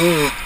Ooh.